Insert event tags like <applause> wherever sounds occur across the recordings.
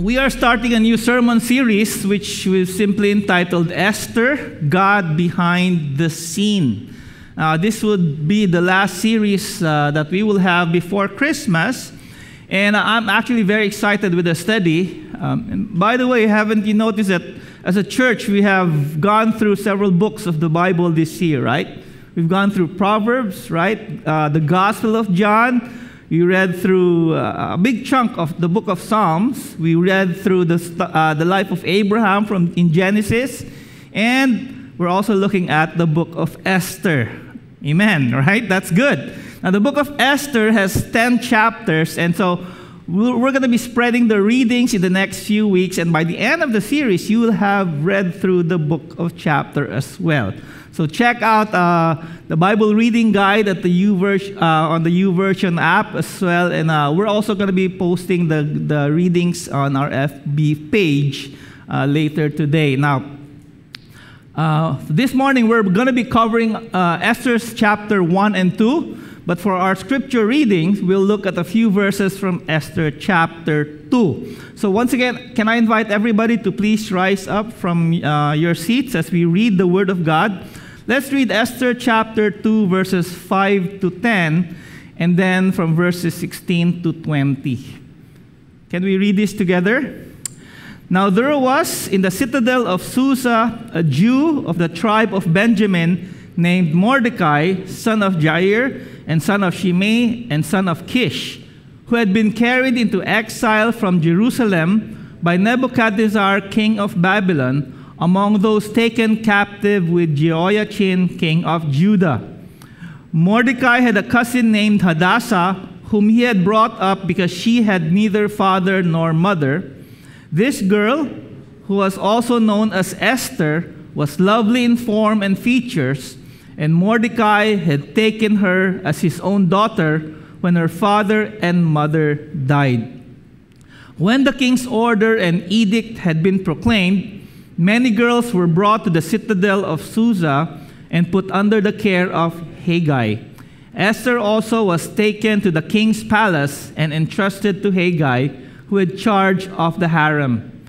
We are starting a new sermon series which we've simply entitled Esther, God Behind the Scene. Uh, this would be the last series uh, that we will have before Christmas. And I'm actually very excited with the study. Um, by the way, haven't you noticed that as a church we have gone through several books of the Bible this year, right? We've gone through Proverbs, right? Uh, the Gospel of John. We read through uh, a big chunk of the book of Psalms. We read through the, uh, the life of Abraham from in Genesis. And we're also looking at the book of Esther. Amen, right? That's good. Now, the book of Esther has 10 chapters, and so we're going to be spreading the readings in the next few weeks, and by the end of the series, you will have read through the book of chapter as well. So check out uh, the Bible reading guide at the YouVersion, uh, on the YouVersion app as well, and uh, we're also going to be posting the, the readings on our FB page uh, later today. Now, uh, this morning we're going to be covering uh, Esther's chapter 1 and 2. But for our scripture readings, we'll look at a few verses from Esther chapter 2. So, once again, can I invite everybody to please rise up from your seats as we read the Word of God? Let's read Esther chapter 2, verses 5 to 10, and then from verses 16 to 20. Can we read this together? Now there was in the citadel of Susa a Jew of the tribe of Benjamin named Mordecai, son of Jair, and son of Shimei, and son of Kish, who had been carried into exile from Jerusalem by Nebuchadnezzar, king of Babylon, among those taken captive with Jehoiachin, king of Judah. Mordecai had a cousin named Hadassah, whom he had brought up because she had neither father nor mother. This girl, who was also known as Esther, was lovely in form and features and Mordecai had taken her as his own daughter when her father and mother died. When the king's order and edict had been proclaimed, many girls were brought to the citadel of Susa and put under the care of Hegai. Esther also was taken to the king's palace and entrusted to Hegai, who had charge of the harem.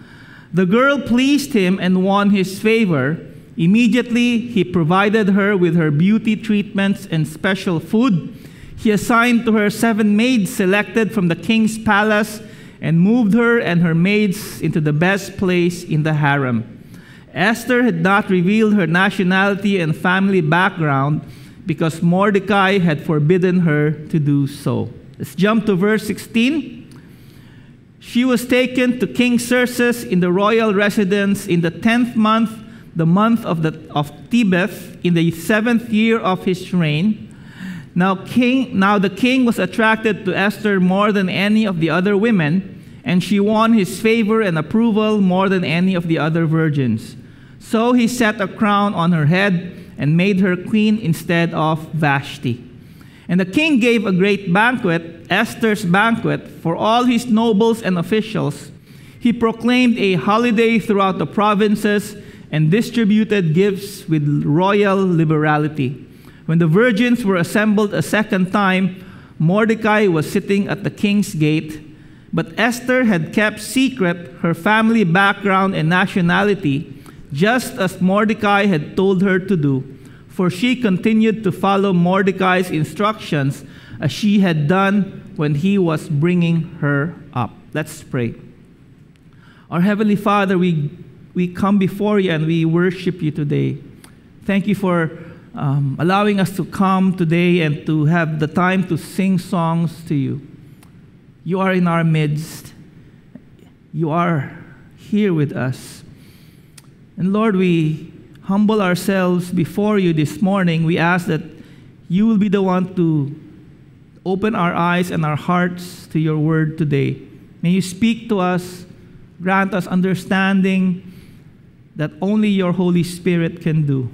The girl pleased him and won his favor Immediately, he provided her with her beauty treatments and special food. He assigned to her seven maids selected from the king's palace and moved her and her maids into the best place in the harem. Esther had not revealed her nationality and family background because Mordecai had forbidden her to do so. Let's jump to verse 16. She was taken to King Xerxes in the royal residence in the tenth month the month of, the, of Tebeth in the seventh year of his reign. Now, king, now the king was attracted to Esther more than any of the other women, and she won his favor and approval more than any of the other virgins. So he set a crown on her head and made her queen instead of Vashti. And the king gave a great banquet, Esther's banquet, for all his nobles and officials. He proclaimed a holiday throughout the provinces and distributed gifts with royal liberality. When the virgins were assembled a second time, Mordecai was sitting at the king's gate, but Esther had kept secret her family background and nationality, just as Mordecai had told her to do, for she continued to follow Mordecai's instructions as she had done when he was bringing her up. Let's pray. Our Heavenly Father, we we come before you and we worship you today. Thank you for um, allowing us to come today and to have the time to sing songs to you. You are in our midst. You are here with us. And Lord, we humble ourselves before you this morning. We ask that you will be the one to open our eyes and our hearts to your word today. May you speak to us, grant us understanding that only your Holy Spirit can do.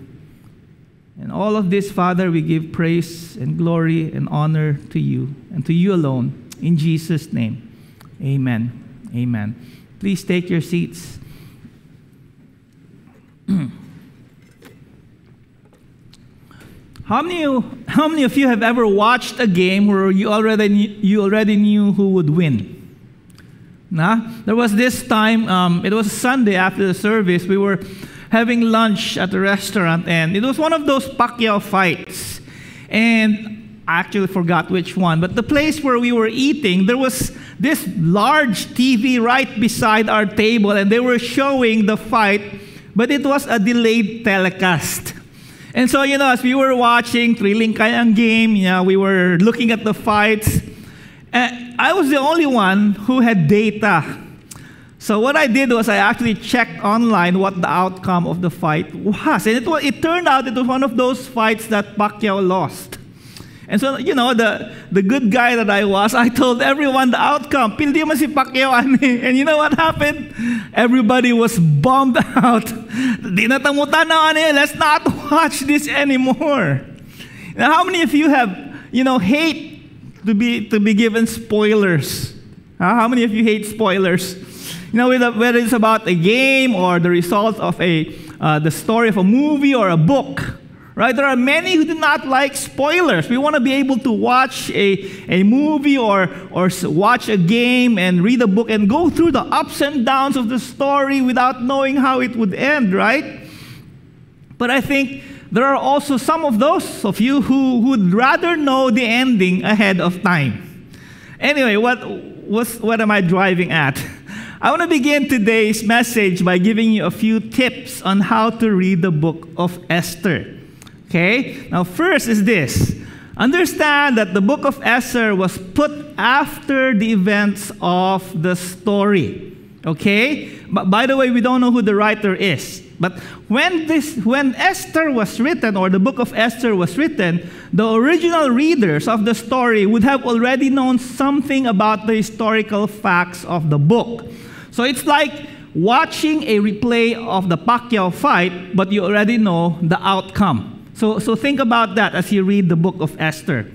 And all of this, Father, we give praise and glory and honor to you and to you alone. In Jesus' name, amen. Amen. Please take your seats. How, many, how many of you have ever watched a game where you already, knew, you already knew who would win? Nah? There was this time, um, it was Sunday after the service, we were having lunch at the restaurant, and it was one of those Pacquiao fights. And I actually forgot which one, but the place where we were eating, there was this large TV right beside our table, and they were showing the fight, but it was a delayed telecast. And so, you know, as we were watching Thrilling Kayang game, you know, we were looking at the fights. And I was the only one who had data. So what I did was I actually checked online what the outcome of the fight was. And it, it turned out it was one of those fights that Pacquiao lost. And so, you know, the, the good guy that I was, I told everyone the outcome. Pildi mo si Pacquiao, And you know what happened? Everybody was bummed <laughs> out. Dinatamutan na ano let's not watch this anymore. Now, how many of you have, you know, hate to be, to be given spoilers? How many of you hate spoilers? You know, whether it's about a game or the result of a, uh, the story of a movie or a book right? There are many who do not like spoilers. We want to be able to watch a, a movie or, or watch a game and read a book and go through the ups and downs of the story without knowing how it would end, right? But I think there are also some of those of you who would rather know the ending ahead of time. Anyway, what, what's, what am I driving at? <laughs> I want to begin today's message by giving you a few tips on how to read the book of Esther. Okay? Now, first is this understand that the book of Esther was put after the events of the story. Okay? But by the way, we don't know who the writer is. But when this when Esther was written or the book of Esther was written, the original readers of the story would have already known something about the historical facts of the book. So it's like watching a replay of the Pacquiao fight, but you already know the outcome. So, so think about that as you read the book of Esther.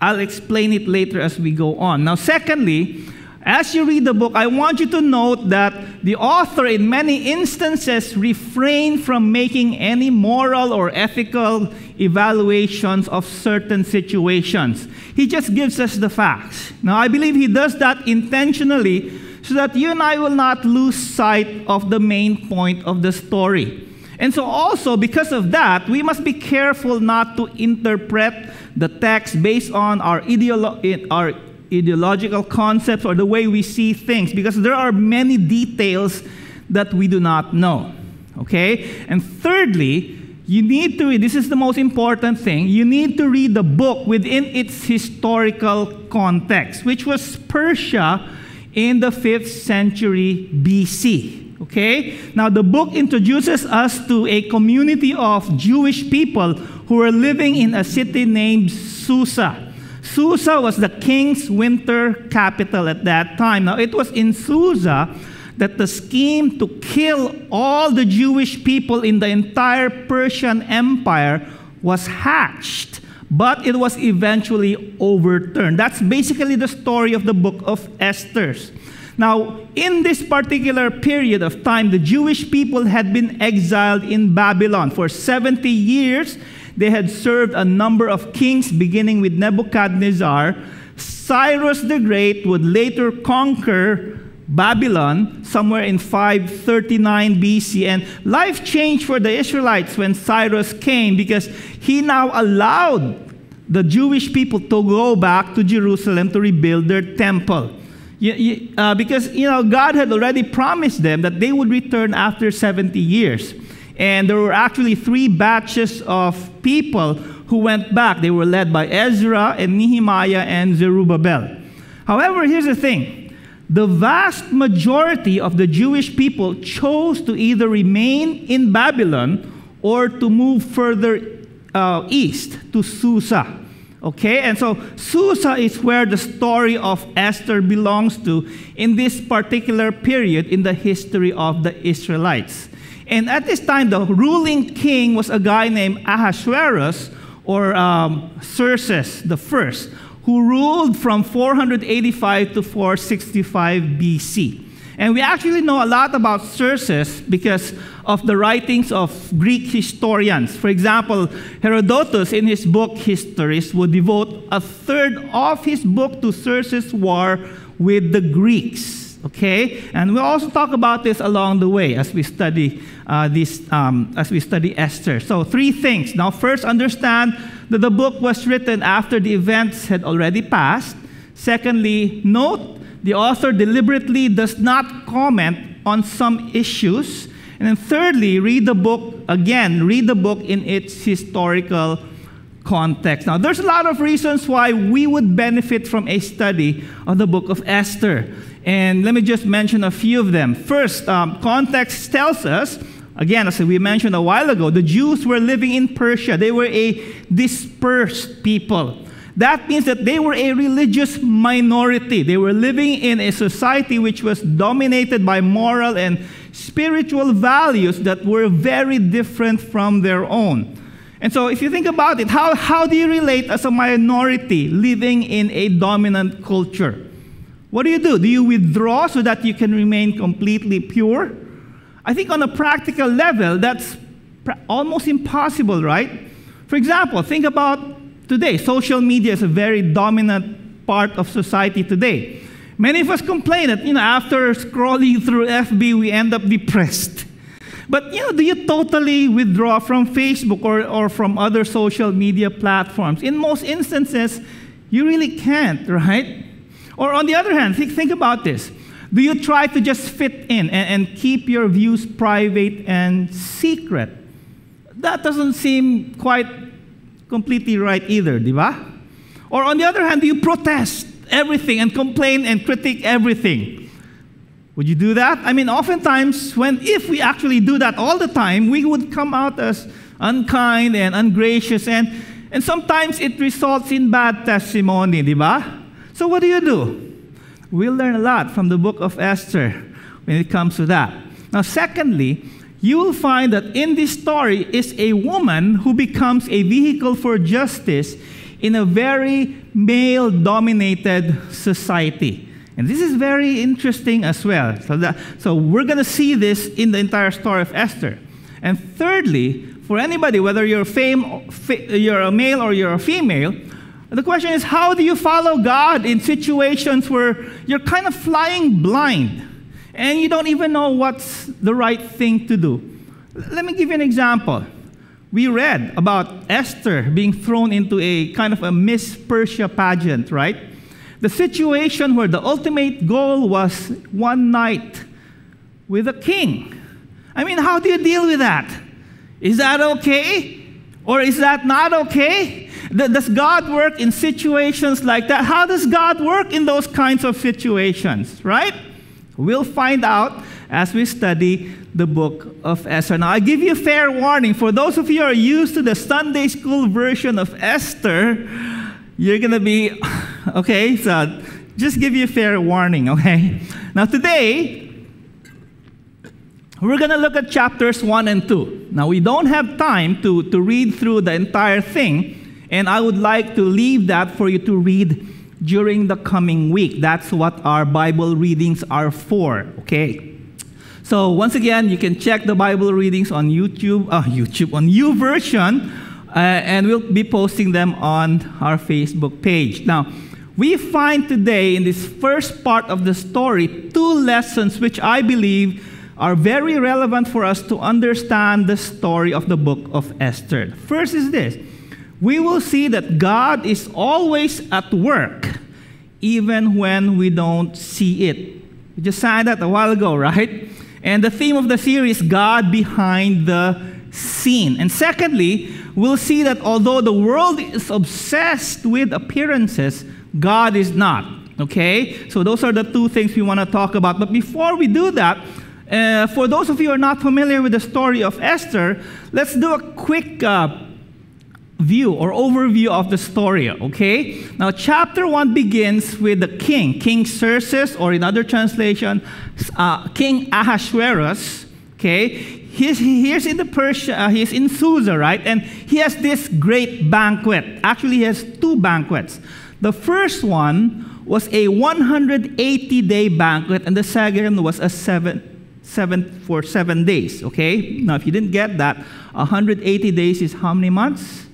I'll explain it later as we go on. Now, secondly, as you read the book, I want you to note that the author, in many instances, refrained from making any moral or ethical evaluations of certain situations. He just gives us the facts. Now, I believe he does that intentionally so that you and I will not lose sight of the main point of the story. And so, also, because of that, we must be careful not to interpret the text based on our, ideolo- our ideological concepts or the way we see things, because there are many details that we do not know. Okay? And thirdly, you need to read, this is the most important thing, you need to read the book within its historical context, which was Persia in the 5th century BC. Okay? Now, the book introduces us to a community of Jewish people who were living in a city named Susa. Susa was the king's winter capital at that time. Now, it was in Susa that the scheme to kill all the Jewish people in the entire Persian Empire was hatched, but it was eventually overturned. That's basically the story of the book of Esther's. Now, in this particular period of time, the Jewish people had been exiled in Babylon. For 70 years, they had served a number of kings, beginning with Nebuchadnezzar. Cyrus the Great would later conquer Babylon somewhere in 539 BC. And life changed for the Israelites when Cyrus came because he now allowed the Jewish people to go back to Jerusalem to rebuild their temple. Uh, because you know God had already promised them that they would return after 70 years. And there were actually three batches of people who went back. They were led by Ezra and Nehemiah and Zerubbabel. However, here's the thing the vast majority of the Jewish people chose to either remain in Babylon or to move further uh, east to Susa. Okay, and so Susa is where the story of Esther belongs to in this particular period in the history of the Israelites. And at this time, the ruling king was a guy named Ahasuerus or um, Xerxes the first, who ruled from 485 to 465 BC. And we actually know a lot about Xerxes because of the writings of Greek historians. For example, Herodotus, in his book Histories, would devote a third of his book to Xerxes' war with the Greeks. Okay, and we'll also talk about this along the way as we study uh, this, um, as we study Esther. So three things. Now, first, understand that the book was written after the events had already passed. Secondly, note the author deliberately does not comment on some issues. And then thirdly, read the book again. Read the book in its historical context. Now, there's a lot of reasons why we would benefit from a study of the book of Esther. And let me just mention a few of them. First, um, context tells us, again, as we mentioned a while ago, the Jews were living in Persia. They were a dispersed people. That means that they were a religious minority. They were living in a society which was dominated by moral and spiritual values that were very different from their own. And so, if you think about it, how, how do you relate as a minority living in a dominant culture? What do you do? Do you withdraw so that you can remain completely pure? I think on a practical level, that's almost impossible, right? For example, think about today. Social media is a very dominant part of society today. Many of us complain that, you know, after scrolling through FB, we end up depressed. But you know, do you totally withdraw from Facebook or, or from other social media platforms? In most instances, you really can't, right? Or on the other hand, think, think about this. Do you try to just fit in and, and keep your views private and secret? That doesn't seem quite completely right either, diba? Or on the other hand, do you protest everything and complain and critique everything? Would you do that? I mean, oftentimes, when if we actually do that all the time, we would come out as unkind and ungracious, and, and sometimes it results in bad testimony, di ba? So, what do you do? We'll learn a lot from the book of Esther when it comes to that. Now, secondly, you will find that in this story is a woman who becomes a vehicle for justice in a very male dominated society. And this is very interesting as well. So, that, so we're going to see this in the entire story of Esther. And thirdly, for anybody, whether you're, fame, you're a male or you're a female, the question is how do you follow God in situations where you're kind of flying blind and you don't even know what's the right thing to do? Let me give you an example. We read about Esther being thrown into a kind of a Miss Persia pageant, right? the situation where the ultimate goal was one night with a king. I mean, how do you deal with that? Is that okay? Or is that not okay? Does God work in situations like that? How does God work in those kinds of situations, right? We'll find out as we study the book of Esther. Now, I give you a fair warning for those of you who are used to the Sunday school version of Esther, you're going to be <laughs> okay? So just give you a fair warning, okay? Now, today, we're going to look at chapters 1 and 2. Now, we don't have time to, to read through the entire thing, and I would like to leave that for you to read during the coming week. That's what our Bible readings are for, okay? So, once again, you can check the Bible readings on YouTube, uh, <laughs> YouTube, on YouVersion, uh, and we'll be posting them on our Facebook page. Now, we find today in this first part of the story two lessons which I believe are very relevant for us to understand the story of the book of Esther. First is this we will see that God is always at work, even when we don't see it. We just said that a while ago, <laughs> right? And the theme of the series, God behind the scene. And secondly, we'll see that although the world is obsessed with appearances, God is not. Okay? So those are the two things we want to talk about. But before we do that, uh, for those of you who are not familiar with the story of Esther, let's do a quick uh, view or overview of the story. Okay? Now, chapter 1 begins with the king, King Xerxes, or in other translation, uh, King Ahasuerus. Okay? He's, he's in the Persia, uh, he's in Susa, right? And he has this great banquet. Actually, he has two banquets. The first one was a 180 day banquet, and the second was a seven, seven for seven days. Okay? Now, if you didn't get that, 180 days is how many months?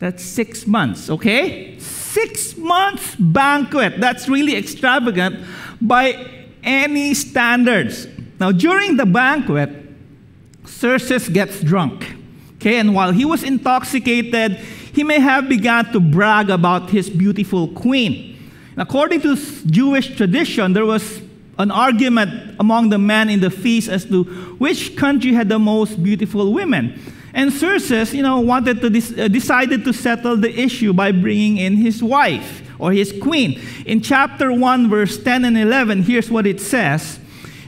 That's six months, okay? Six months banquet. That's really extravagant by any standards. Now, during the banquet, Xerxes gets drunk. Okay, and while he was intoxicated, he may have begun to brag about his beautiful queen. According to Jewish tradition, there was an argument among the men in the feast as to which country had the most beautiful women. And Xerxes, you know, wanted to uh, decided to settle the issue by bringing in his wife or his queen. In chapter 1 verse 10 and 11, here's what it says.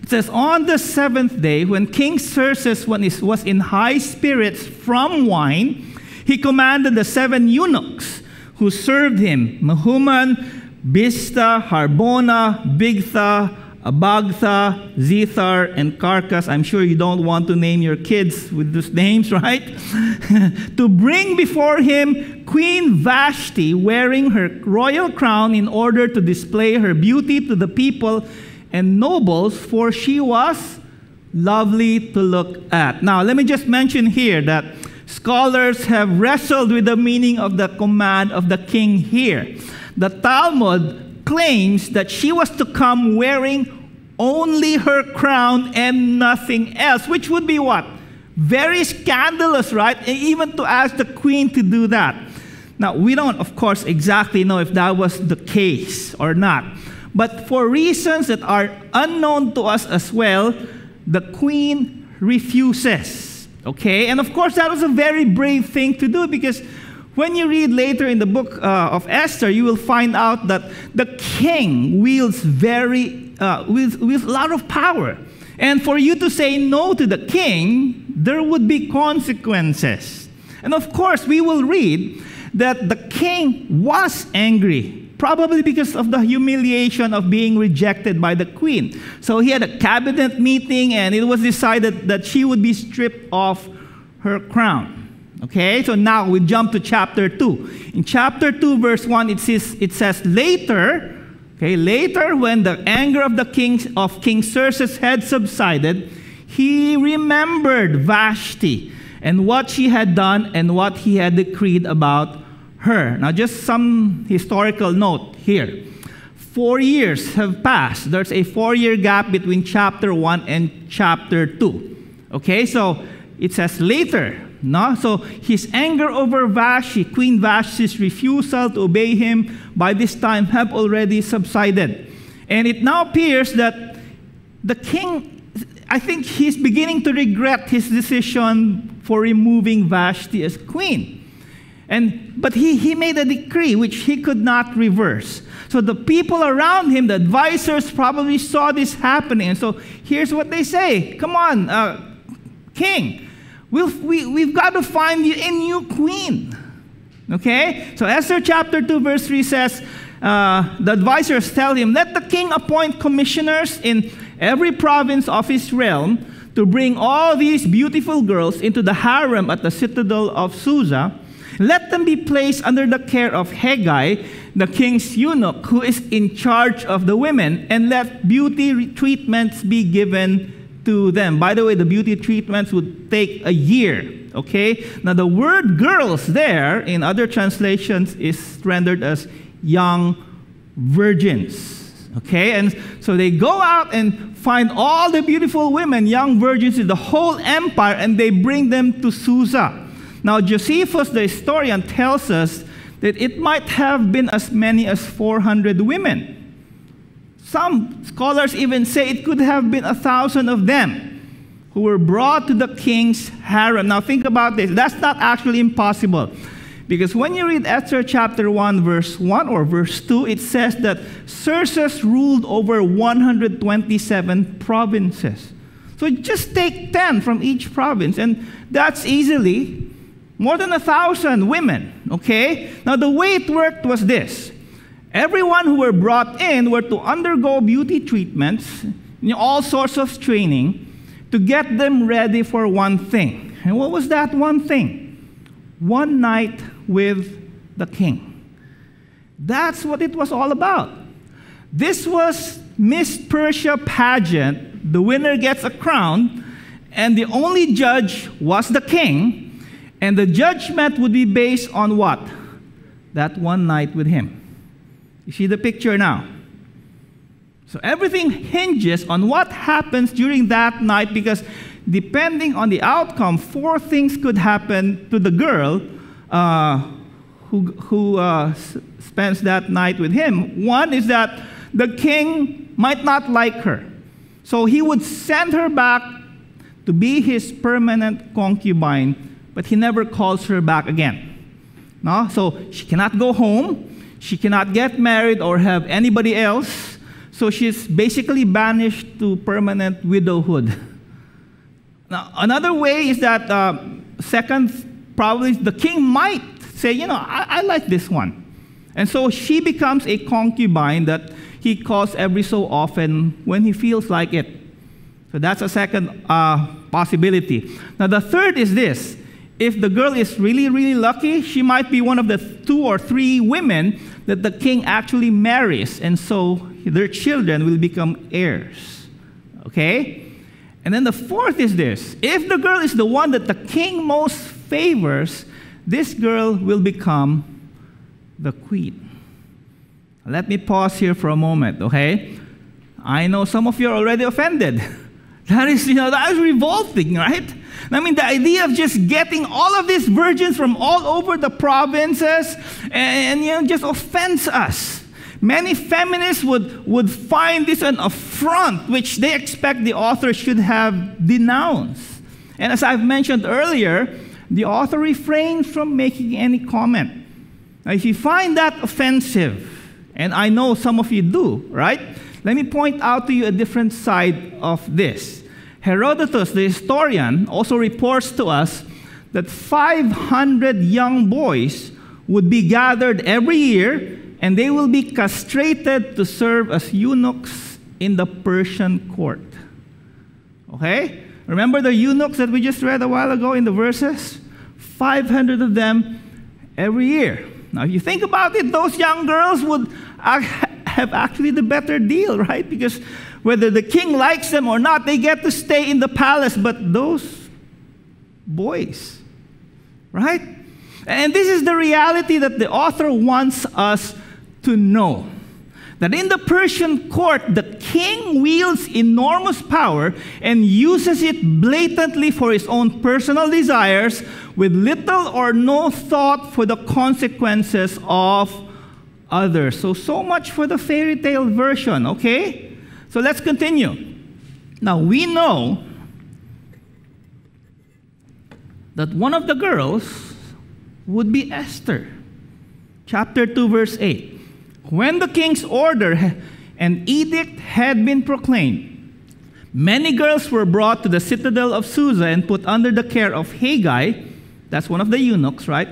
It says, On the seventh day, when King Xerxes was in high spirits from wine, he commanded the seven eunuchs who served him Mehuman, Biztha, Harbona, Bigtha, Abagtha, Zethar, and Karkas. I'm sure you don't want to name your kids with those <laughs> names, right? <laughs> to bring before him Queen Vashti wearing her royal crown in order to display her beauty to the people and nobles, for she was lovely to look at. Now, let me just mention here that scholars have wrestled with the meaning of the command of the king here. The Talmud claims that she was to come wearing only her crown and nothing else, which would be what? Very scandalous, right? even to ask the queen to do that. Now, we don't, of course, exactly know if that was the case or not. But for reasons that are unknown to us as well, the queen refuses. Okay? And of course, that was a very brave thing to do because when you read later in the book uh, of Esther, you will find out that the king wields very uh, wields, wields a lot of power. And for you to say no to the king, there would be consequences. And of course, we will read that the king was angry, probably because of the humiliation of being rejected by the queen. So he had a cabinet meeting, and it was decided that she would be stripped of her crown. Okay, so now we jump to chapter 2. In chapter 2, verse 1, it says, it says later, okay, later when the anger of the king of King Xerxes had subsided, he remembered Vashti and what she had done and what he had decreed about her. Now, just some historical note here. Four years have passed. There's a four year gap between chapter 1 and chapter 2. Okay, so it says later, no? So his anger over Vashti, Queen Vashti's refusal to obey him, by this time have already subsided. And it now appears that the king, I think he's beginning to regret his decision for removing Vashti as queen. And, but he, he made a decree which he could not reverse. So the people around him, the advisors, probably saw this happening. And so here's what they say Come on, uh, king, We'll, we, we've got to find a new queen. Okay? So Esther chapter 2, verse 3 says, uh, the advisors tell him, Let the king appoint commissioners in every province of his realm to bring all these beautiful girls into the harem at the citadel of Susa. Let them be placed under the care of Hegai, the king's eunuch, who is in charge of the women, and let beauty treatments be given to them. By the way, the beauty treatments would take a year. Okay? Now, the word girls there in other translations is rendered as young virgins. Okay? And so they go out and find all the beautiful women, young virgins in the whole empire, and they bring them to Susa. Now, Josephus, the historian, tells us that it might have been as many as 400 women. Some scholars even say it could have been a thousand of them who were brought to the king's harem. Now, think about this. That's not actually impossible. Because when you read Esther chapter 1, verse 1 or verse 2, it says that Xerxes ruled over 127 provinces. So just take 10 from each province, and that's easily more than a thousand women. Okay? Now, the way it worked was this Everyone who were brought in were to undergo beauty treatments, all sorts of training to get them ready for one thing. And what was that one thing? One night with the king. That's what it was all about. This was Miss Persia pageant. The winner gets a crown, and the only judge was the king, and the judgment would be based on what? That one night with him. You see the picture now? So everything hinges on what happens during that night because depending on the outcome, four things could happen to the girl uh, who, who uh, spends that night with him. One is that the king might not like her. So he would send her back to be his permanent concubine, but he never calls her back again. No? So she cannot go home, she cannot get married or have anybody else. So she's basically banished to permanent widowhood. Now, another way is that, uh, second, probably the king might say, you know, I, I like this one. And so she becomes a concubine that he calls every so often when he feels like it. So that's a second uh, possibility. Now, the third is this if the girl is really, really lucky, she might be one of the two or three women that the king actually marries, and so their children will become heirs. Okay? And then the fourth is this if the girl is the one that the king most favors, this girl will become the queen. Let me pause here for a moment, okay? I know some of you are already offended. <laughs> That is, you know, that is revolting, right? I mean, the idea of just getting all of these virgins from all over the provinces and, and you know, just offends us. Many feminists would, would find this an affront which they expect the author should have denounced. And as I've mentioned earlier, the author refrains from making any comment. Now, if you find that offensive, and I know some of you do, right? Let me point out to you a different side of this. Herodotus, the historian, also reports to us that 500 young boys would be gathered every year and they will be castrated to serve as eunuchs in the Persian court. Okay? Remember the eunuchs that we just read a while ago in the verses? 500 of them every year. Now, if you think about it, those young girls would <laughs> have actually the better deal, right? Because whether the king likes them or not, they get to stay in the palace. But those boys, right? And this is the reality that the author wants us to know. That in the Persian court, the king wields enormous power and uses it blatantly for his own personal desires with little or no thought for the consequences of others. So, so much for the fairy tale version, okay? So let's continue. Now, we know that one of the girls would be Esther. Chapter 2, verse 8. When the king's order and edict had been proclaimed, many girls were brought to the citadel of Susa and put under the care of Hegai that's one of the eunuchs, right?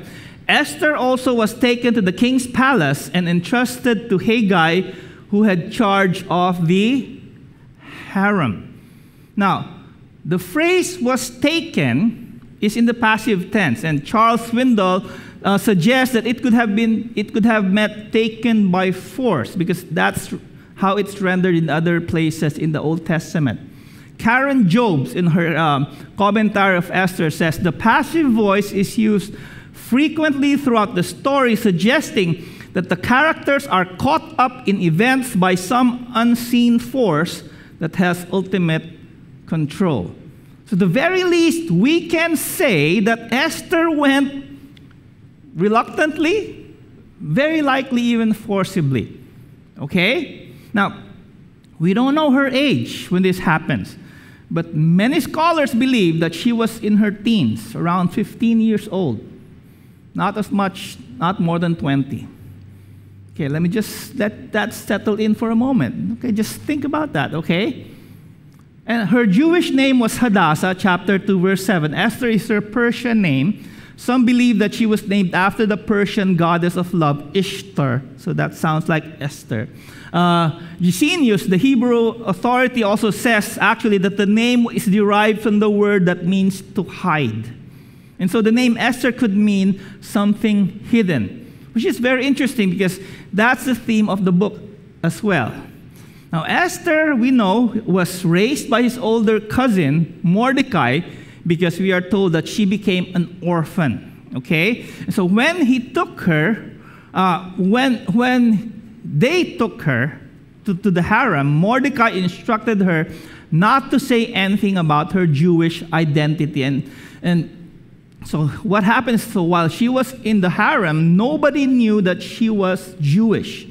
Esther also was taken to the king's palace and entrusted to Hegai, who had charge of the harem. Now, the phrase was taken is in the passive tense, and Charles Swindoll uh, suggests that it could have been it could have meant taken by force because that's how it's rendered in other places in the Old Testament. Karen Jobes, in her um, commentary of Esther, says the passive voice is used frequently throughout the story, suggesting that the characters are caught up in events by some unseen force that has ultimate control. So, the very least, we can say that Esther went reluctantly, very likely even forcibly. Okay? Now, we don't know her age when this happens. But many scholars believe that she was in her teens, around 15 years old. Not as much, not more than 20. Okay, let me just let that settle in for a moment. Okay, just think about that, okay? And her Jewish name was Hadassah, chapter 2, verse 7. Esther is her Persian name. Some believe that she was named after the Persian goddess of love, Ishtar. So that sounds like Esther. Uh, the Hebrew authority, also says actually that the name is derived from the word that means to hide. And so the name Esther could mean something hidden, which is very interesting because that's the theme of the book as well. Now, Esther, we know, was raised by his older cousin, Mordecai, because we are told that she became an orphan. Okay? so when he took her, uh, when, when they took her to, to the harem, Mordecai instructed her not to say anything about her Jewish identity. And, and so what happens so while she was in the harem, nobody knew that she was Jewish.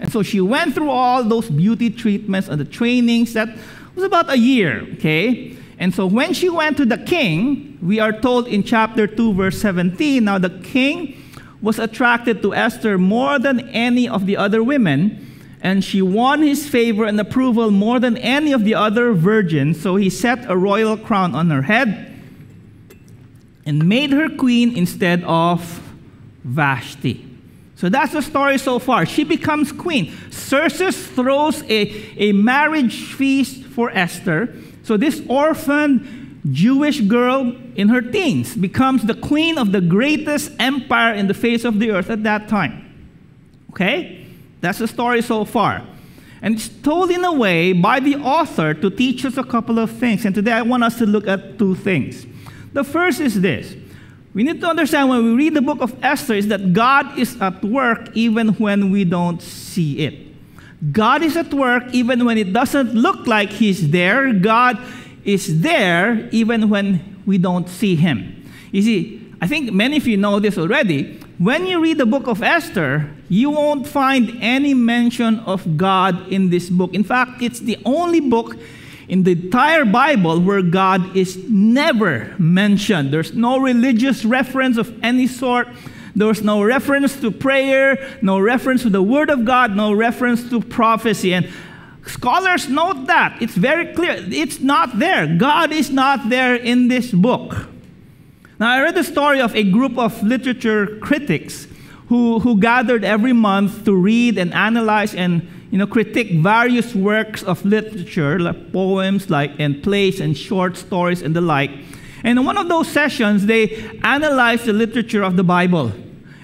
And so she went through all those beauty treatments and the trainings that was about a year, okay? And so when she went to the king, we are told in chapter 2, verse 17, now the king was attracted to Esther more than any of the other women, and she won his favor and approval more than any of the other virgins. So he set a royal crown on her head and made her queen instead of Vashti. So that's the story so far. She becomes queen. Xerxes throws a, a marriage feast for Esther. So this orphaned Jewish girl in her teens becomes the queen of the greatest empire in the face of the earth at that time. Okay? That's the story so far. And it's told in a way by the author to teach us a couple of things. And today I want us to look at two things. The first is this we need to understand when we read the book of Esther is that God is at work even when we don't see it. God is at work even when it doesn't look like He's there. God is there even when we don't see Him. You see, I think many of you know this already. When you read the book of Esther, you won't find any mention of God in this book. In fact, it's the only book in the entire Bible where God is never mentioned. There's no religious reference of any sort. There's no reference to prayer, no reference to the Word of God, no reference to prophecy. And scholars note that. It's very clear. It's not there. God is not there in this book. Now, I read the story of a group of literature critics who, who gathered every month to read and analyze and you know, critique various works of literature, like poems, like and plays and short stories and the like. And in one of those sessions, they analyzed the literature of the Bible.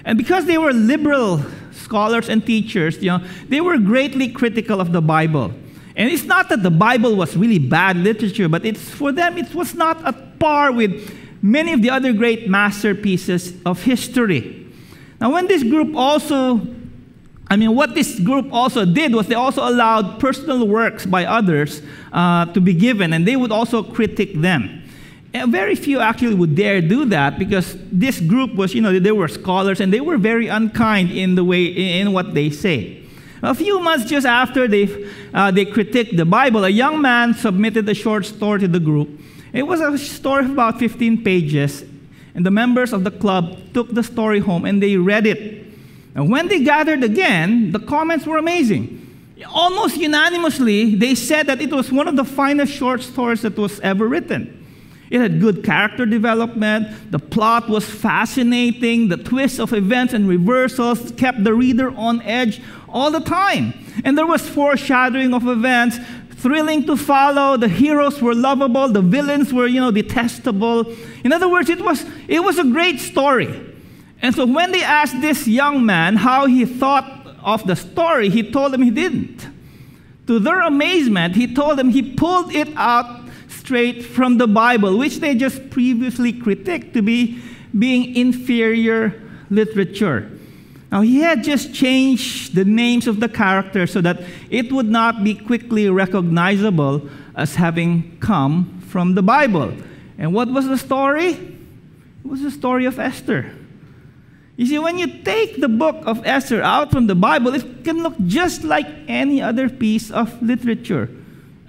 And because they were liberal scholars and teachers, you know, they were greatly critical of the Bible. And it's not that the Bible was really bad literature, but it's for them it was not at par with many of the other great masterpieces of history. Now, when this group also I mean, what this group also did was they also allowed personal works by others uh, to be given, and they would also critique them. And very few actually would dare do that because this group was, you know, they were scholars and they were very unkind in the way in what they say. A few months just after they, uh, they critiqued the Bible, a young man submitted a short story to the group. It was a story of about 15 pages, and the members of the club took the story home and they read it and when they gathered again, the comments were amazing. Almost unanimously, they said that it was one of the finest short stories that was ever written. It had good character development, the plot was fascinating, the twists of events and reversals kept the reader on edge all the time. And there was foreshadowing of events, thrilling to follow, the heroes were lovable, the villains were, you know, detestable. In other words, it was, it was a great story. And so when they asked this young man how he thought of the story, he told them he didn't. To their amazement, he told them he pulled it out straight from the Bible, which they just previously critiqued to be being inferior literature. Now, he had just changed the names of the characters so that it would not be quickly recognizable as having come from the Bible. And what was the story? It was the story of Esther. You see, when you take the book of Esther out from the Bible, it can look just like any other piece of literature.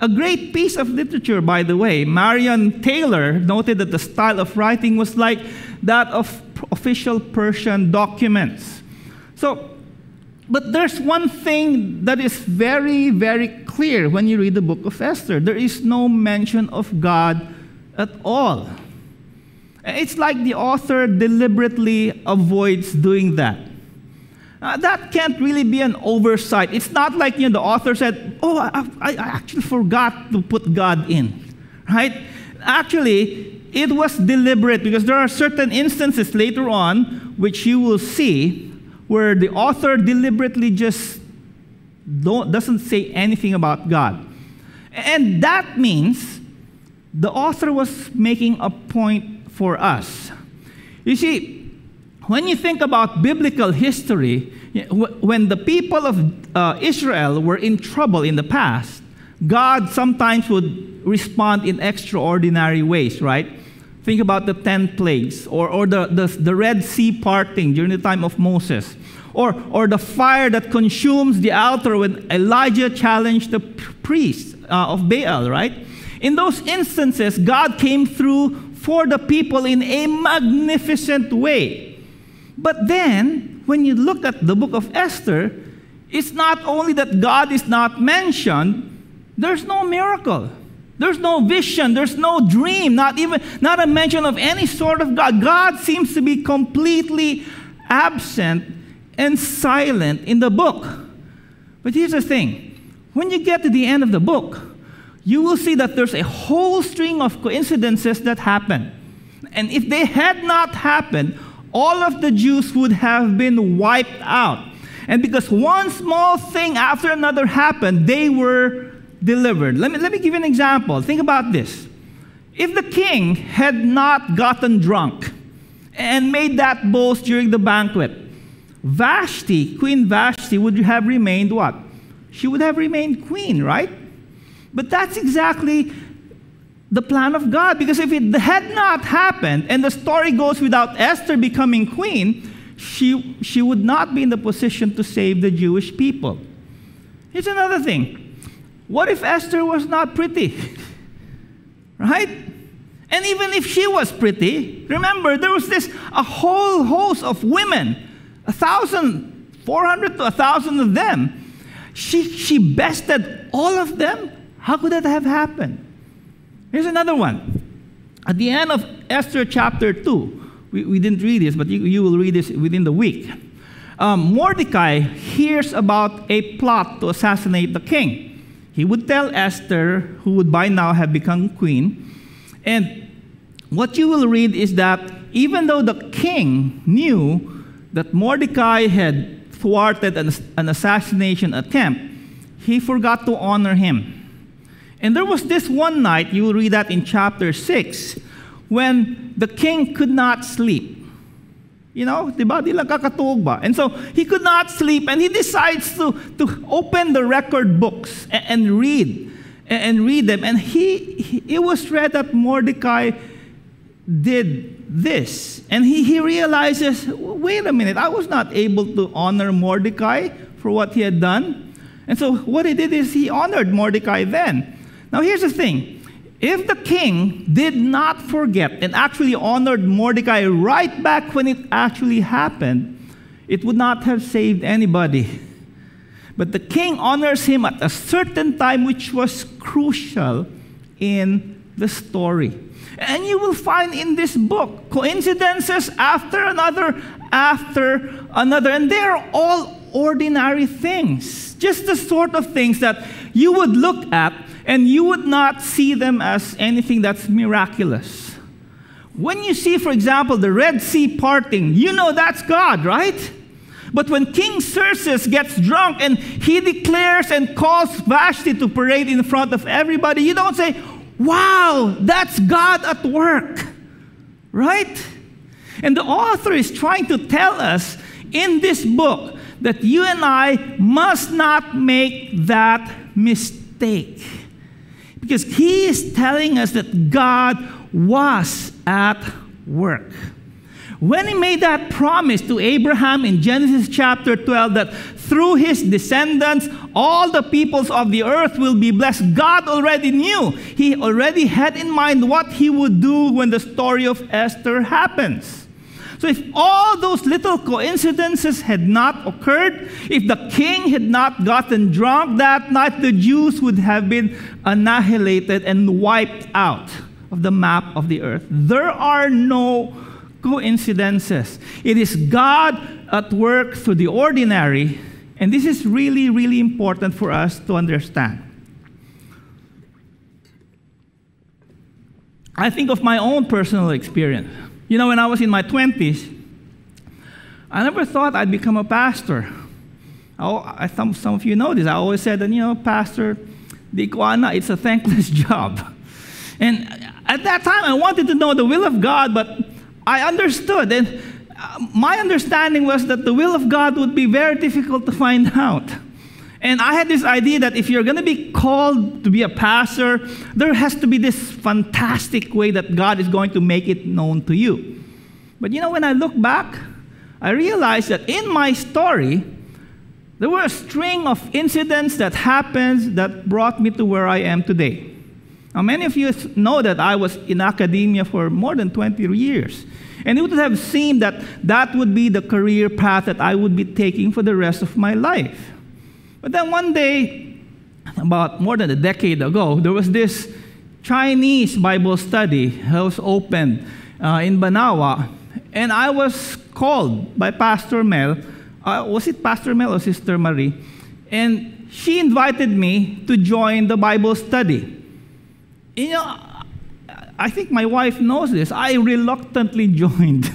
A great piece of literature, by the way. Marion Taylor noted that the style of writing was like that of official Persian documents. So, but there's one thing that is very, very clear when you read the book of Esther there is no mention of God at all. It's like the author deliberately avoids doing that. Uh, that can't really be an oversight. It's not like you know, the author said, Oh, I, I actually forgot to put God in. Right? Actually, it was deliberate because there are certain instances later on which you will see where the author deliberately just doesn't say anything about God. And that means the author was making a point for us. You see, when you think about biblical history, when the people of uh, Israel were in trouble in the past, God sometimes would respond in extraordinary ways, right? Think about the 10 plagues or, or the, the, the Red Sea parting during the time of Moses. Or, or the fire that consumes the altar when Elijah challenged the priest uh, of Baal, right? In those instances, God came through for the people in a magnificent way. But then, when you look at the book of Esther, it's not only that God is not mentioned, there's no miracle. There's no vision, there's no dream, not even not a mention of any sort of God. God seems to be completely absent and silent in the book. But here's the thing. When you get to the end of the book, you will see that there's a whole string of coincidences that happen. And if they had not happened, all of the Jews would have been wiped out. And because one small thing after another happened, they were delivered. Let me, let me give you an example. Think about this. If the king had not gotten drunk and made that boast during the banquet, Vashti, Queen Vashti, would have remained what? She would have remained queen, right? But that's exactly the plan of God. Because if it had not happened, and the story goes without Esther becoming queen, she, she would not be in the position to save the Jewish people. Here's another thing what if Esther was not pretty? <laughs> right? And even if she was pretty, remember there was this a whole host of women, a thousand, four hundred to a thousand of them. She she bested all of them. How could that have happened? Here's another one. At the end of Esther chapter 2, we, we didn't read this, but you, you will read this within the week. Um, Mordecai hears about a plot to assassinate the king. He would tell Esther, who would by now have become queen. And what you will read is that even though the king knew that Mordecai had thwarted an, an assassination attempt, he forgot to honor him. And there was this one night, you will read that in chapter 6, when the king could not sleep. You know? And so he could not sleep and he decides to, to open the record books and, and read and, read them. And he, he, it was read that Mordecai did this. And he, he realizes, wait a minute, I was not able to honor Mordecai for what he had done. And so what he did is he honored Mordecai then. Now here's the thing if the king did not forget and actually honored Mordecai right back when it actually happened, it would not have saved anybody. But the king honors him at a certain time, which was crucial in the story. And you will find in this book coincidences after another, after another. And they're all ordinary things, just the sort of things that you would look at and you would not see them as anything that's miraculous. When you see, for example, the Red Sea parting, you know that's God, right? But when King Xerxes gets drunk and he declares and calls Vashti to parade in front of everybody, you don't say, Wow, that's God at work, right? And the author is trying to tell us in this book that you and I must not make that mistake. Because he is telling us that God was at work. When he made that promise to Abraham in Genesis chapter 12 that through his descendants all the peoples of the earth will be blessed, God already knew. He already had in mind what he would do when the story of Esther happens. So, if all those little coincidences had not occurred, if the king had not gotten drunk that night, the Jews would have been annihilated and wiped out of the map of the earth. There are no coincidences. It is God at work through the ordinary, and this is really, really important for us to understand. I think of my own personal experience. You know, when I was in my 20s, I never thought I'd become a pastor. I, I, some, some of you know this. I always said that, you know, pastor, di it's a thankless <laughs> job. And at that time, I wanted to know the will of God, but I understood. And uh, my understanding was that the will of God would be very difficult to find <laughs> out. And I had this idea that if you're going to be called to be a pastor, there has to be this fantastic way that God is going to make it known to you. But you know, when I look back, I realized that in my story, there were a string of incidents that happened that brought me to where I am today. Now, many of you know that I was in academia for more than 20 years. And it would have seemed that that would be the career path that I would be taking for the rest of my life. But then one day, about more than a decade ago, there was this Chinese Bible study that was opened uh, in Banawa, and I was called by Pastor Mel. Uh, was it Pastor Mel or Sister Marie? And she invited me to join the Bible study. You know, I think my wife knows this. I reluctantly <laughs> joined.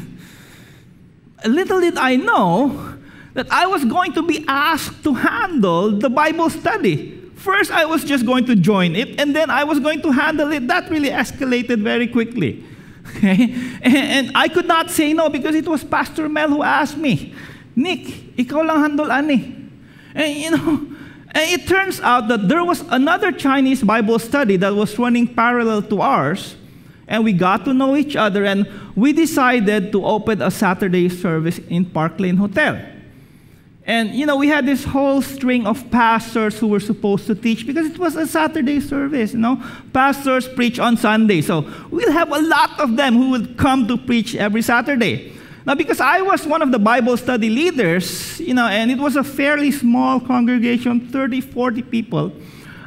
Little did I know that I was going to be asked to handle the Bible study. First, I was just going to join it, and then I was going to handle it. That really escalated very quickly. <laughs> Okay? And, I could not say no because it was Pastor Mel who asked me, Nic, ikaw lang handle ani. And you know, and it turns out that there was another Chinese Bible study that was running parallel to ours, and we got to know each other, and we decided to open a Saturday service in Park Lane Hotel. And, you know, we had this whole string of pastors who were supposed to teach because it was a Saturday service, you know. Pastors preach on Sunday. So we'll have a lot of them who would come to preach every Saturday. Now, because I was one of the Bible study leaders, you know, and it was a fairly small congregation, 30, 40 people,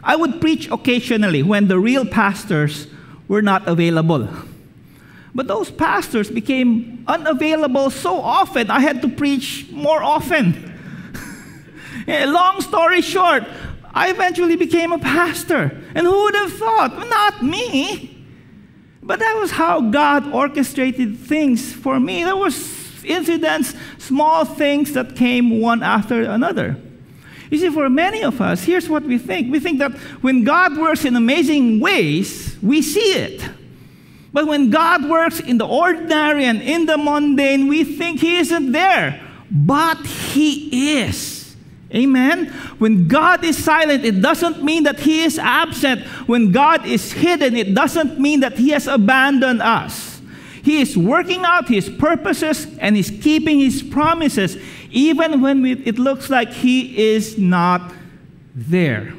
I would preach occasionally when the real pastors were not available. But those pastors became unavailable so often, I had to preach more often. Eh, long story short, I eventually became a pastor. And who would have thought? Not me. But that was how God orchestrated things for me. There was incidents, small things that came one after another. You see, for many of us, here's what we think. We think that when God works in amazing ways, we see it. But when God works in the ordinary and in the mundane, we think He isn't there. But He is. Amen. When God is silent, it doesn't mean that He is absent. When God is hidden, it doesn't mean that He has abandoned us. He is working out His purposes and He's keeping His promises, even when it looks like He is not there.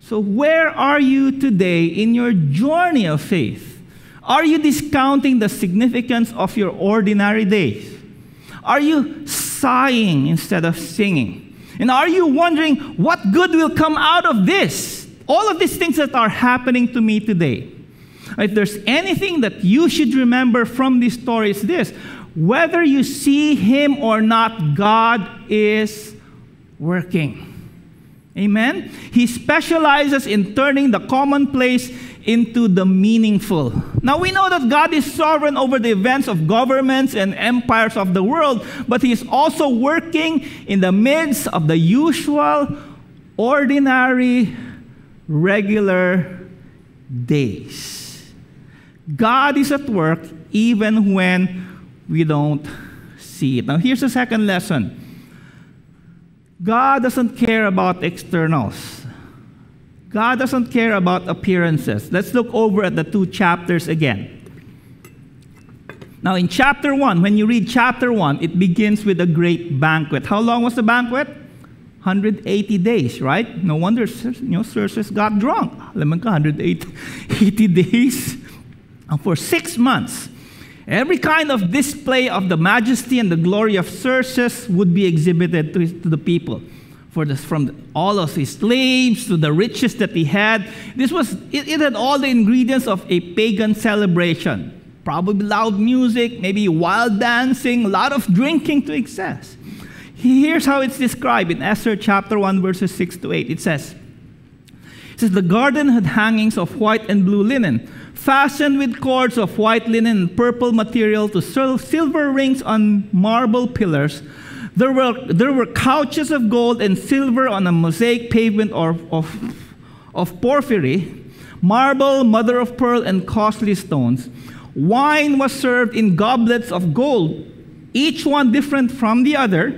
So, where are you today in your journey of faith? Are you discounting the significance of your ordinary days? Are you sighing instead of singing? And are you wondering what good will come out of this? All of these things that are happening to me today. If there's anything that you should remember from this story, it's this whether you see him or not, God is working. Amen? He specializes in turning the commonplace into the meaningful. Now we know that God is sovereign over the events of governments and empires of the world, but He is also working in the midst of the usual, ordinary, regular days. God is at work even when we don't see it. Now here's the second lesson God doesn't care about externals. God doesn't care about appearances. Let's look over at the two chapters again. Now, in chapter 1, when you read chapter 1, it begins with a great banquet. How long was the banquet? 180 days, right? No wonder you know, got drunk. 180 <laughs> days for six months. Every kind of display of the majesty and the glory of Xerxes would be exhibited to, to the people for the, from all of his slaves to the riches that he had. This was, it, it had all the ingredients of a pagan celebration. Probably loud music, maybe wild dancing, a lot of drinking to excess. Here's how it's described in Esther chapter 1, verses 6 to 8. It says, it says, The garden had hangings of white and blue linen, fastened with cords of white linen and purple material to silver rings on marble pillars there were, there were couches of gold and silver on a mosaic pavement of, of, of porphyry, marble, mother of pearl, and costly stones. Wine was served in goblets of gold each one different from the other,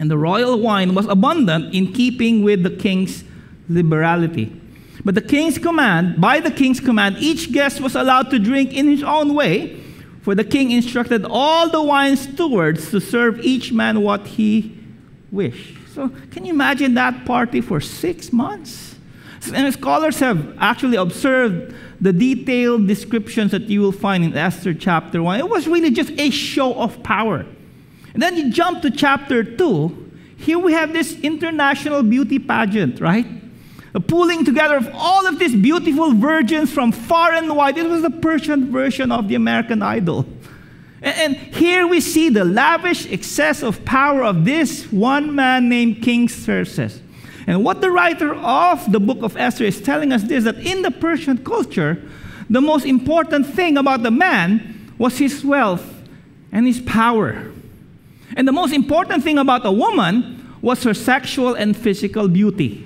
and the royal wine was abundant in keeping with the king's liberality. But the king's command, by the king's command, each guest was allowed to drink in his own way, for the king instructed all the wine stewards to serve each man what he wished. So, can you imagine that party for six months? And scholars have actually observed the detailed descriptions that you will find in Esther chapter 1. It was really just a show of power. And then you jump to chapter 2. Here we have this international beauty pageant, right? The pulling together of all of these beautiful virgins from far and wide. It was the Persian version of the American Idol. And, here we see the lavish excess of power of this one man named King Xerxes. And what the writer of the book of Esther is telling us is that in the Persian culture, the most important thing about the man was his wealth and his power. And the most important thing about a woman was her sexual and physical beauty.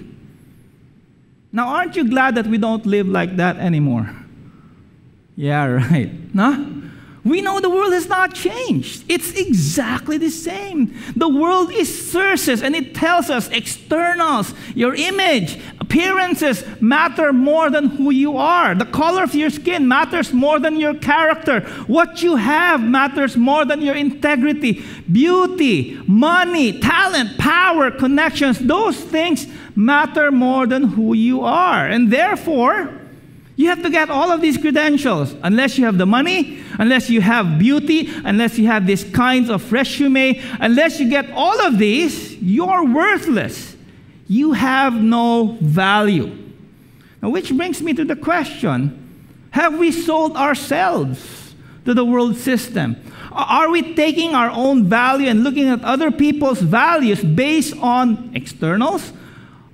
Now, aren't you glad that we don't live like that anymore? Yeah, <laughs> right. No? We know the world has not changed. It's exactly the same. The world is Xerxes, and it tells us externals, your image, appearances matter more than who you are. The color of your skin matters more than your character. What you have matters more than your integrity. Beauty, money, talent, power, connections, those things matter more than who you are. And therefore, you have to get all of these credentials. Unless you have the money, unless you have beauty, unless you have these kinds of resume, unless you get all of these, you're worthless. You have no value. Now, which brings me to the question have we sold ourselves to the world system? Are we taking our own value and looking at other people's values based on externals?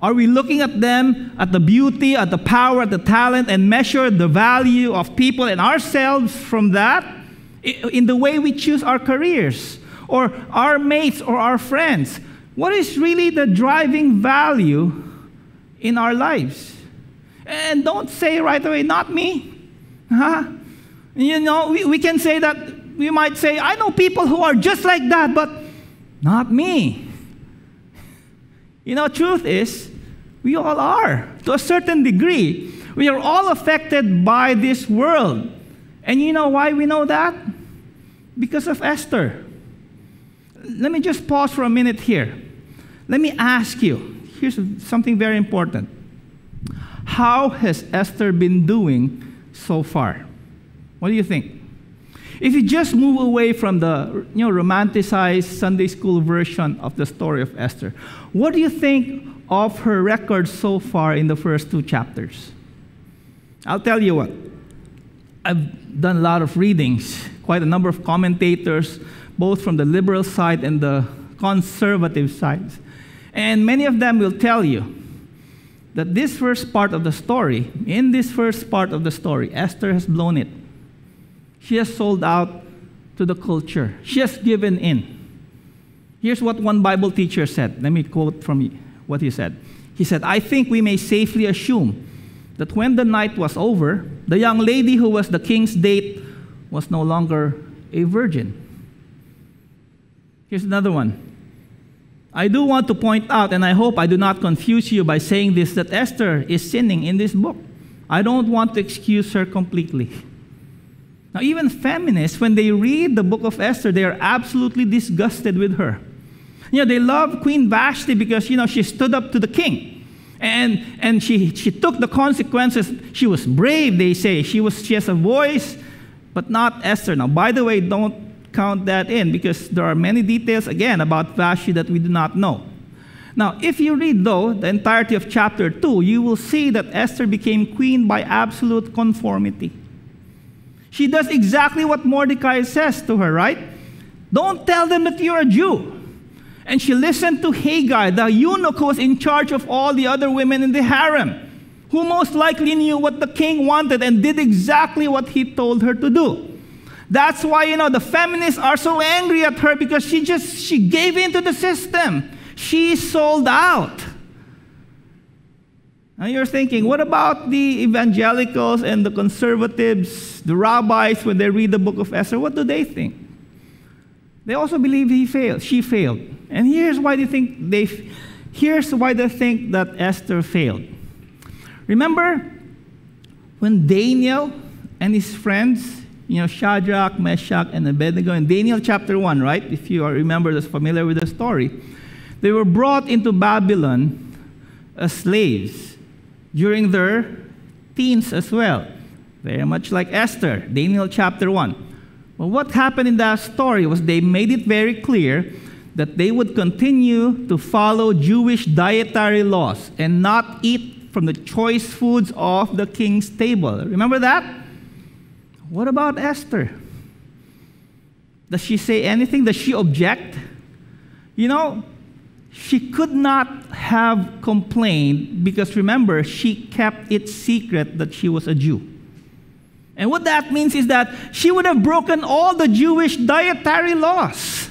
Are we looking at them, at the beauty, at the power, at the talent, and measure the value of people and ourselves from that in the way we choose our careers or our mates or our friends? What is really the driving value in our lives? And don't say right away, not me. <laughs> Huh? You know, we, we can say that, we might say, I know people who are just like that, but not me. <laughs> You know, truth is, we all are, to a certain degree. We are all affected by this world. And you know why we know that? Because of Esther. Let me just pause for a minute here. Let me ask you here's something very important. How has Esther been doing so far? What do you think? If you just move away from the you know, romanticized Sunday school version of the story of Esther, what do you think of her record so far in the first two chapters. I'll tell you what, I've done a lot of readings, quite a number of commentators, both from the liberal side and the conservative side. And many of them will tell you that this first part of the story, in this first part of the story, Esther has blown it. She has sold out to the culture, she has given in. Here's what one Bible teacher said. Let me quote from what he said. He said, I think we may safely assume that when the night was over, the young lady who was the king's date was no longer a virgin. Here's another one. I do want to point out, and I hope I do not confuse you by saying this, that Esther is sinning in this book. I don't want to excuse her completely. Now, even feminists, when they read the book of Esther, they are absolutely disgusted with her. You know, they love Queen Vashti because, you know, she stood up to the king. And, and she, she took the consequences. She was brave, they say. She, was, she has a voice, but not Esther. Now, by the way, don't count that in because there are many details, again, about Vashti that we do not know. Now, if you read, though, the entirety of chapter 2, you will see that Esther became queen by absolute conformity. She does exactly what Mordecai says to her, right? Don't tell them that you're a Jew. And she listened to Hegai, the eunuch who was in charge of all the other women in the harem, who most likely knew what the king wanted and did exactly what he told her to do. That's why, you know, the feminists are so angry at her because she just she gave in to the system. She sold out. Now you're thinking, what about the evangelicals and the conservatives, the rabbis, when they read the book of Esther? What do they think? They also believe he failed, she failed. And here's why they think they here's why they think that Esther failed. Remember when Daniel and his friends, you know, Shadrach, Meshach, and Abednego in Daniel chapter 1, right? If you are remember that's familiar with the story, they were brought into Babylon as slaves during their teens as well. Very much like Esther, Daniel chapter 1. Well, what happened in that story was they made it very clear that they would continue to follow Jewish dietary laws and not eat from the choice foods of the king's table. Remember that? What about Esther? Does she say anything? Does she object? You know, she could not have complained because remember, she kept it secret that she was a Jew. And what that means is that she would have broken all the Jewish dietary laws.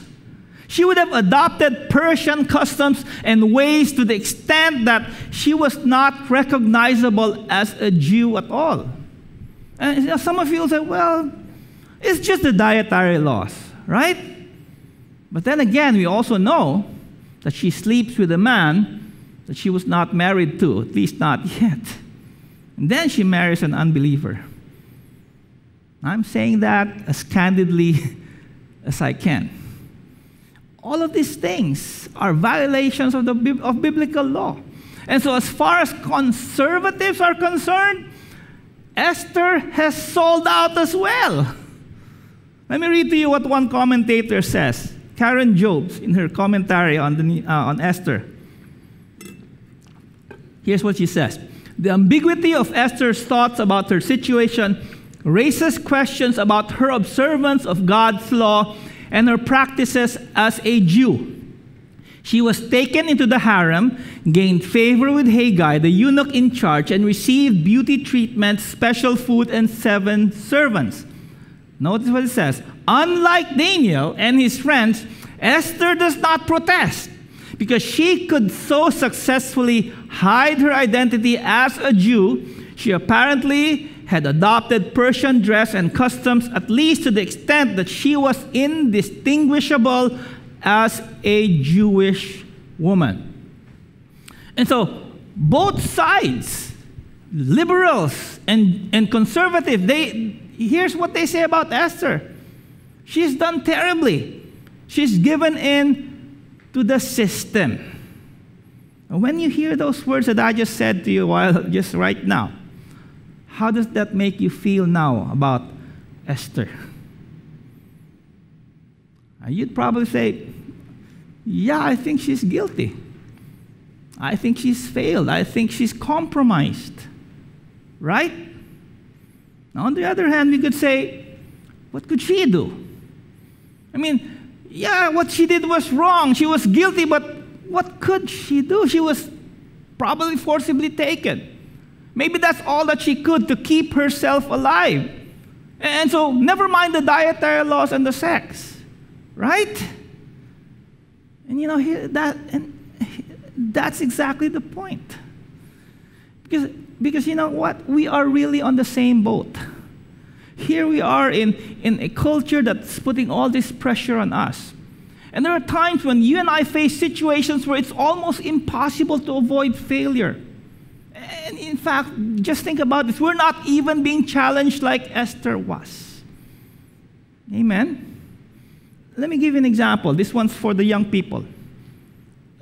She would have adopted Persian customs and ways to the extent that she was not recognizable as a Jew at all. And some of you will say, well, it's just the dietary laws, right? But then again, we also know that she sleeps with a man that she was not married to, at least not <laughs> yet. And then she marries an unbeliever. I'm saying that as candidly <laughs> as I can. All of these things are violations of, the, of biblical law. And so, as far as conservatives are concerned, Esther has sold out as well. Let me read to you what one commentator says. Karen Jobes, in her commentary on, the, uh, on Esther. Here's what she says The ambiguity of Esther's thoughts about her situation raises questions about her observance of God's law and her practices as a Jew. She was taken into the harem, gained favor with Hegai, the eunuch in charge, and received beauty treatment, special food, and seven servants. Notice what it says. Unlike Daniel and his friends, Esther does not protest because she could so successfully hide her identity as a Jew. She apparently had adopted Persian dress and customs, at least to the extent that she was indistinguishable as a Jewish woman. And so, both sides, liberals and, and conservative, they, here's what they say about Esther. She's done terribly. She's given in to the system. And when you hear those words that I just said to you while <laughs> just right now, how does that make you feel now about Esther? Uh, you'd probably say, Yeah, I think she's guilty. I think she's failed. I think she's compromised. Right? Now, on the other hand, we could say, What could she do? I mean, yeah, what she did was wrong. She was guilty, but what could she do? She was probably forcibly taken. Maybe that's all that she could to keep herself alive. And so, never mind the dietary laws and the sex, right? And you know, that, and that's exactly the point. Because, because you know what? We are really on the same boat. Here we are in, in a culture that's putting all this pressure on us. And there are times when you and I face situations where it's almost impossible to avoid failure. And in fact, just think about this. We're not even being challenged like Esther was. Amen. Let me give you an example. This one's for the young people.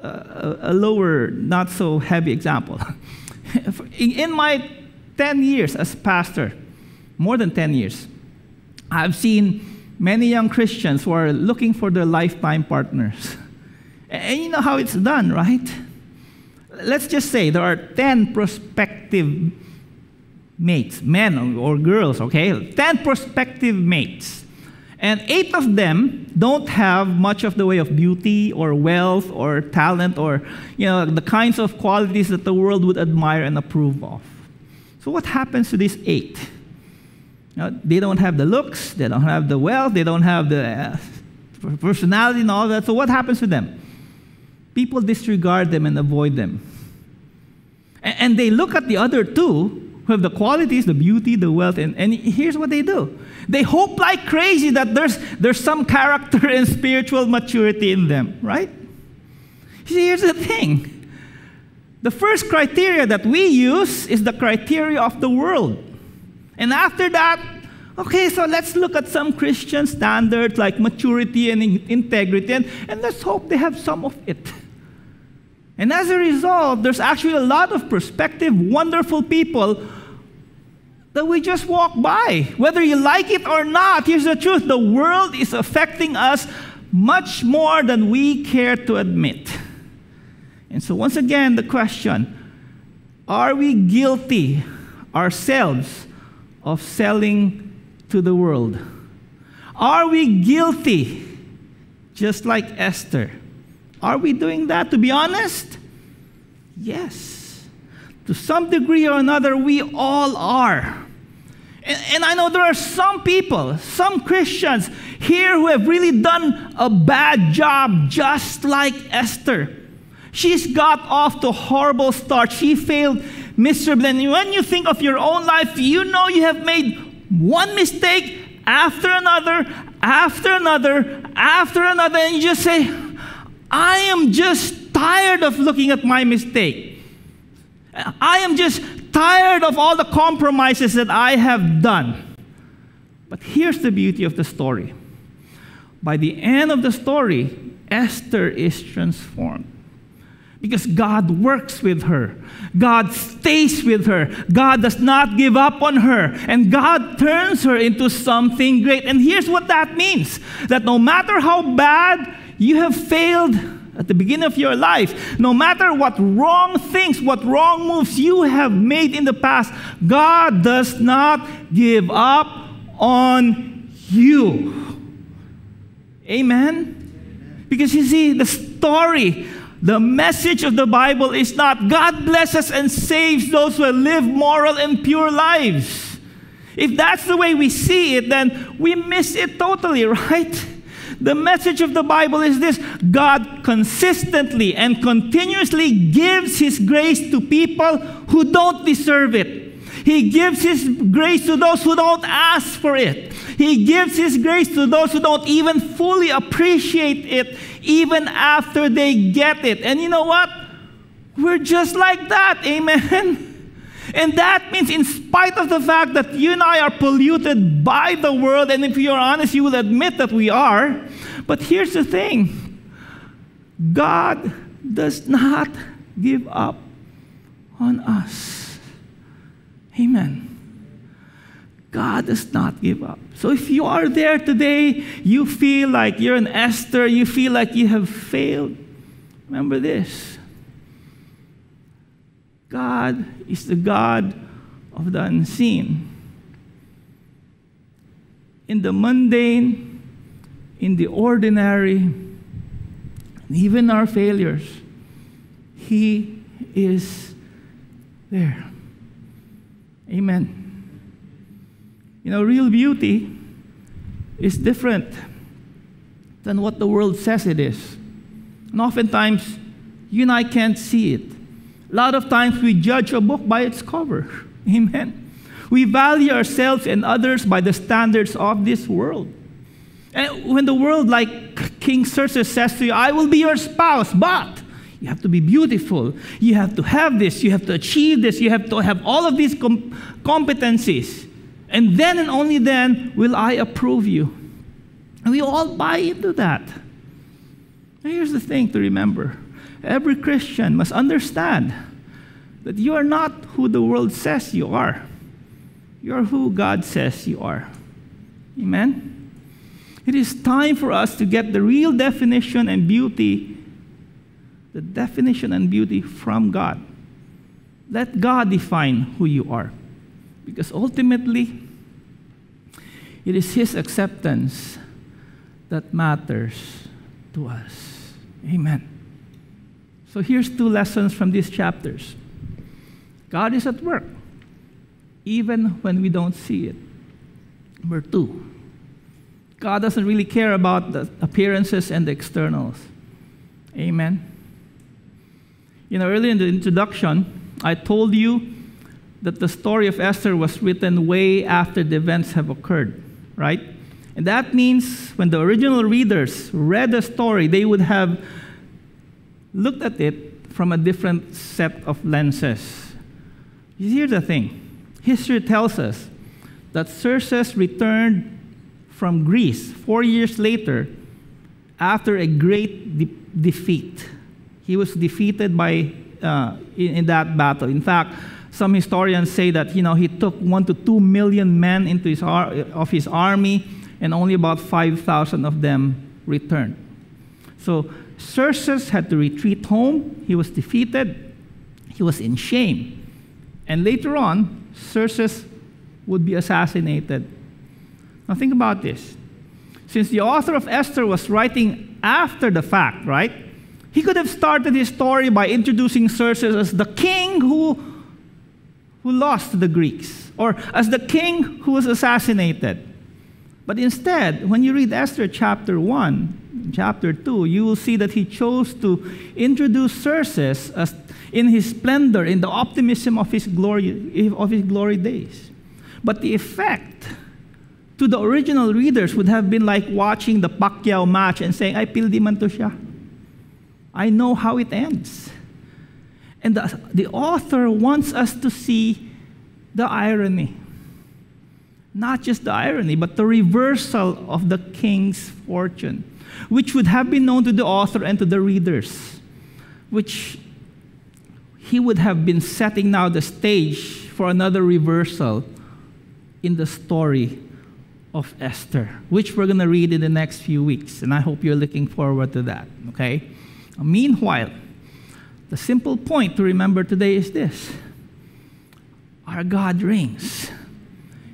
Uh, a, lower, not so heavy example. <laughs> in my 10 years as pastor, more than 10 years, I've seen many young Christians who are looking for their lifetime partners. <laughs> And you know how it's done, right? Let's just say there are 10 prospective mates, men or girls, okay? 10 prospective mates. And eight of them don't have much of the way of beauty or wealth or talent or you know the kinds of qualities that the world would admire and approve of. So what happens to these eight? They don't have the looks, they don't have the wealth, they don't have the uh, personality and all that. So what happens to them? People disregard them and avoid them. And they look at the other two who have the qualities, the beauty, the wealth, and, and here's what they do. They hope like crazy that there's, there's some character and spiritual maturity in them, right? See, here's the thing. The first criteria that we use is the criteria of the world. And after that, okay, so let's look at some Christian standards like maturity and integrity, and, and let's hope they have some of it. And as a result, there's actually a lot of prospective, wonderful people that we just walk by. Whether you like it or not, here's the truth the world is affecting us much more than we care to admit. And so, once again, the question are we guilty ourselves of selling to the world? Are we guilty, just like Esther? Are we doing that? To be honest, yes. To some degree or another, we all are. And, and, I know there are some people, some Christians here who have really done a bad job, just like Esther. She's got off to a horrible start. She failed miserably. And when you think of your own life, you know you have made one mistake after another, after another, after another, and you just say, I am just tired of looking at my mistake. I am just tired of all the compromises that I have done. But here's the beauty of the story. By the end of the story, Esther is transformed. Because God works with her. God stays with her. God does not give up on her. And God turns her into something great. And here's what that means that no matter how bad you have failed at the beginning of your life, no matter what wrong things, what wrong moves you have made in the past, God does not give up on you. Amen? Because you see, the story the message of the Bible is not God blesses and saves those who live moral and pure lives. If that's the way we see it, then we miss it totally, <laughs> right? The message of the Bible is this God consistently and continuously gives His grace to people who don't deserve it. He gives His grace to those who don't ask for it. He gives His grace to those who don't even fully appreciate it even after they get it. And you know what? We're just like that. Amen. <laughs> And that means, in spite of the fact that you and I are polluted by the world, and if you're honest, you will admit that we are. But here's the thing God does not give up on us. Amen. God does not give up. So if you are there today, you feel like you're an Esther, you feel like you have failed, remember this God is the God of the unseen. In the mundane, in the ordinary, and even our failures, He is there. Amen. You know, real beauty is different than what the world says it is. And oftentimes, you and I can't see it. A lot of times we judge a book by its cover. <laughs> Amen. We value ourselves and others by the standards of this world. And when the world, like King Xerxes says to you, I will be your spouse, but you have to be beautiful. You have to have this. You have to achieve this. You have to have all of these com- competencies. And then and only then will I approve you. And we all buy into that. And here's the thing to remember every Christian must understand that you are not who the world says you are, you are who God says you are. Amen? It is time for us to get the real definition and beauty, the definition and beauty from God. Let God define who you are. Because ultimately, it is His acceptance that matters to us. Amen. So here's two lessons from these chapters God is at work, even when we don't see it. Number two, God doesn't really care about the appearances and the externals. Amen. You know, earlier in the introduction, I told you that the story of Esther was written way after the events have occurred, right? And that means when the original readers read the story, they would have looked at it from a different set of lenses. Here's the thing history tells us that Xerxes returned from Greece four years later after a great de- defeat. He was defeated by, uh, in, in that battle. In fact, some historians say that you know, he took one to two million men into his ar- of his army, and only about 5,000 of them returned. So Xerxes had to retreat home. He was defeated. He was in shame. And later on, Xerxes would be assassinated. Now, think about this. Since the author of Esther was writing after the fact, right? He could have started his story by introducing Xerxes as the king who, who lost the Greeks, or as the king who was assassinated. But instead, when you read Esther chapter 1, chapter 2, you will see that he chose to introduce Xerxes as in his splendor, in the optimism of his glory, of his glory days. But the effect to the original readers would have been like watching the Pacquiao match and saying, I pildi man to siya. I know how it ends. And the, the author wants us to see the irony. Not just the irony, but the reversal of the king's fortune, which would have been known to the author and to the readers, which he would have been setting now the stage for another reversal in the story of Esther, which we're going to read in the next few weeks. And I hope you're looking forward to that, okay? Meanwhile, the simple point to remember today is this our God reigns.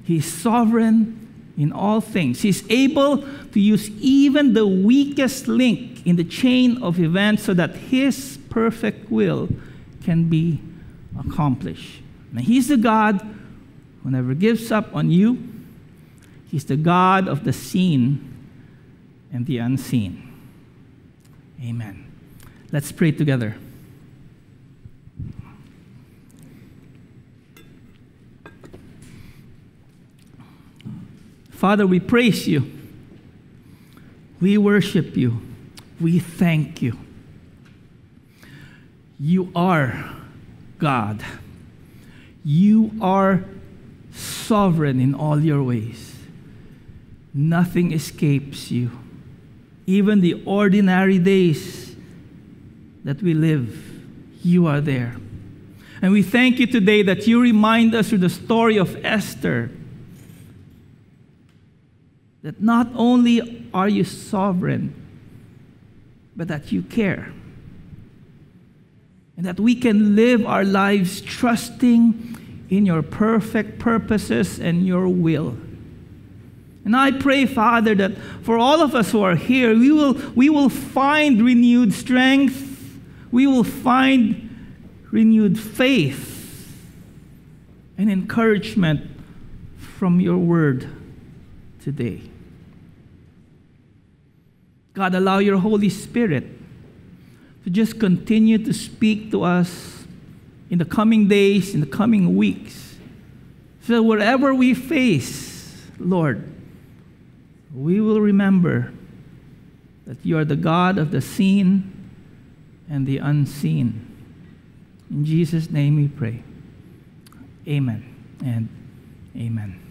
He's sovereign in all things. He's able to use even the weakest link in the chain of events so that His perfect will can be accomplished. Now, He's the God who never gives up on you, He's the God of the seen and the unseen. Amen. Let's pray together. Father, we praise you. We worship you. We thank you. You are God. You are sovereign in all your ways. Nothing escapes you. Even the ordinary days that we live, you are there. And we thank you today that you remind us through the story of Esther that not only are you sovereign, but that you care. And that we can live our lives trusting in your perfect purposes and your will. And I pray, Father, that for all of us who are here, we will, we will find renewed strength, we will find renewed faith and encouragement from your word today. God, allow your Holy Spirit to just continue to speak to us in the coming days, in the coming weeks. So that whatever we face, Lord, we will remember that you are the God of the seen and the unseen. In Jesus' name we pray. Amen and amen.